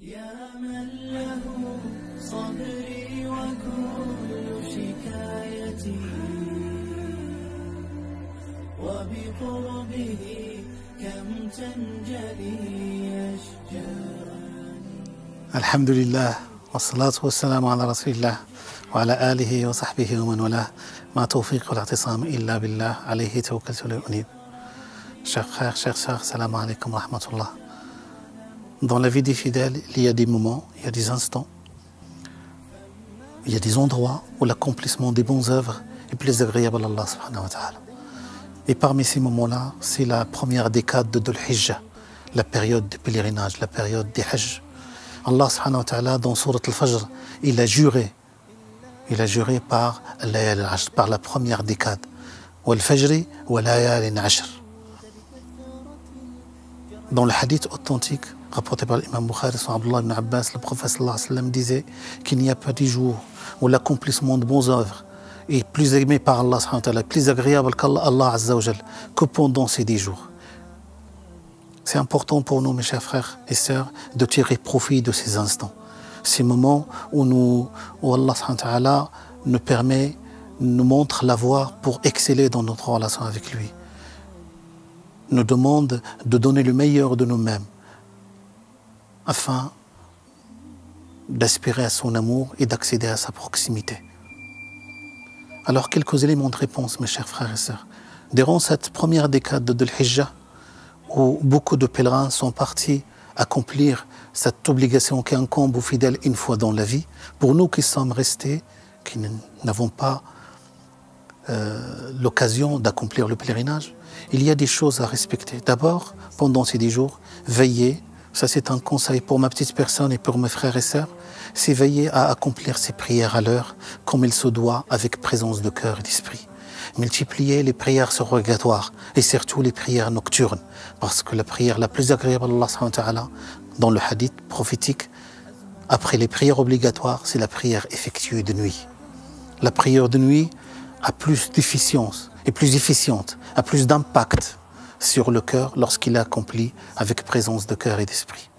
يا من له صبري وكل شكايتي. وبقربه كم تنجلي أشجاري الحمد لله والصلاة والسلام على رسول الله وعلى آله وصحبه ومن والاه. ما توفيق والاعتصام إلا بالله. عليه توكلت وأنيب Chers frères, chers sœurs, salam alaikum wa rahmatullah. Dans la vie des fidèles, il y a des moments, il y a des instants, il y a des endroits où l'accomplissement des bonnes œuvres est plus agréable à Allah subhanahu wa ta'ala. Et parmi ces moments-là, c'est la première décade de Dhul Hijjah, la période de pèlerinage, la période des Hajj. Allah subhanahu wa ta'ala, dans Surat al-Fajr, il a juré, il a juré par, par la première décade. Wal-Fajri wa. Dans le hadith authentique rapporté par l'imam Bukhari sur Abdullah ibn Abbas, le prophète sallallahu sallam disait qu'il n'y a pas de jour où l'accomplissement de bonnes œuvres est plus aimé par Allah, plus agréable qu'Allah que pendant ces dix jours. C'est important pour nous, mes chers frères et sœurs, de tirer profit de ces instants. Ces moments où, nous, où Allah nous permet, nous montre la voie pour exceller dans notre relation avec lui nous demande de donner le meilleur de nous-mêmes afin d'aspirer à son amour et d'accéder à sa proximité. Alors, quelques éléments de réponse, mes chers frères et sœurs. Durant cette première décade de Dhul-Hijjah, où beaucoup de pèlerins sont partis accomplir cette obligation qui incombe aux fidèles une fois dans la vie, pour nous qui sommes restés, qui n'avons pas euh, l'occasion d'accomplir le pèlerinage, il y a des choses à respecter. D'abord, pendant ces dix jours, veillez, ça c'est un conseil pour ma petite personne et pour mes frères et sœurs, c'est à accomplir ses prières à l'heure, comme il se doit, avec présence de cœur et d'esprit. Multipliez les prières surrogatoires et surtout les prières nocturnes, parce que la prière la plus agréable à Allah dans le hadith prophétique, après les prières obligatoires, c'est la prière effectuée de nuit. La prière de nuit a plus d'efficience, est plus efficiente, a plus d'impact sur le cœur lorsqu'il est accompli avec présence de cœur et d'esprit.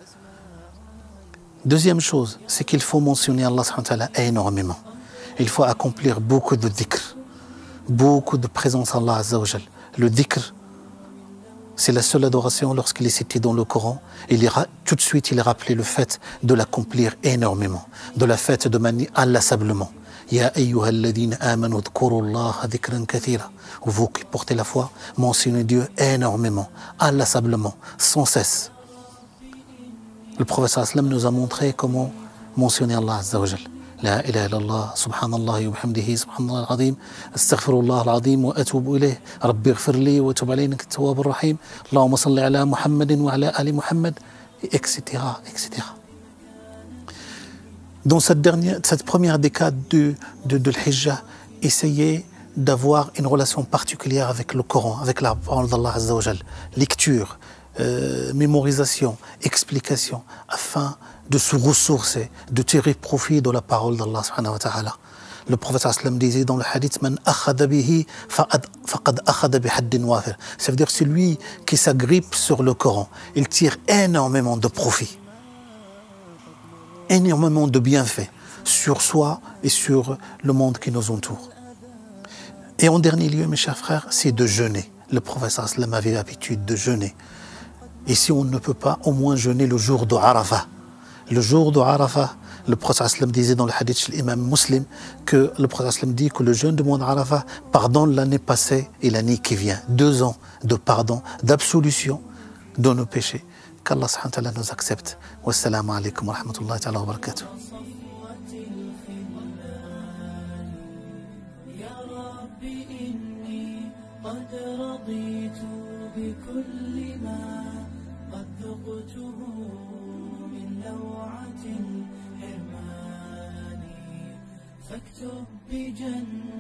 Deuxième chose, c'est qu'il faut mentionner Allah énormément. Il faut accomplir beaucoup de dhikr, beaucoup de présence à Allah Le dhikr, c'est la seule adoration lorsqu'il est cité dans le Coran. Il ira, tout de suite, il est rappelé le fait de l'accomplir énormément, de la fête de manière inlassablement. Ya. Vous qui portez la foi, mentionnez Dieu énormément, inlassablement, sans cesse. Le prophète sallam nous a montré comment mentionner Allah Azza wa Jal. لا إله إلا الله سبحان الله وبحمده سبحان الله العظيم أستغفر الله العظيم وأتوب إليه. ربي اغفر لي وتوب علي إنك التواب الرحيم. اللهم صل على محمد وعلى آل محمد. إكسيتيرا إكسيتيرا Dans cette, dernière, cette première décade de, de, de l'Hijjah, essayez d'avoir une relation particulière avec le Coran, avec la parole d'Allah Azzawajal. Lecture, euh, mémorisation, explication, afin de se ressourcer, de tirer profit de la parole d'Allah subhanahu wa ta'ala. Le prophète sallam disait dans le hadith Man bihi faqad. Ça veut dire celui qui s'agrippe sur le Coran, il tire énormément de profit énormément de bienfaits sur soi et sur le monde qui nous entoure. Et en dernier lieu, mes chers frères, c'est de jeûner. Le professeur Aslam avait l'habitude de jeûner. Et si on ne peut pas, au moins jeûner le jour de Arafah. Le jour de Arafah, le prophète Aslam disait dans le hadith de l'imam muslim que le prophète Aslam dit que le jeûne de mois Arafah pardonne l'année passée et l'année qui vient. Deux ans de pardon, d'absolution de nos péchés. qu'Allah subhanahu wa ta'ala nous accepte. Wassalamu alaikum wa rahmatullahi ta'ala wa barakatuh. يا رب إني قد رضيت بكل ما قد ذقته من لوعة الحرمان. فاكتب بجنات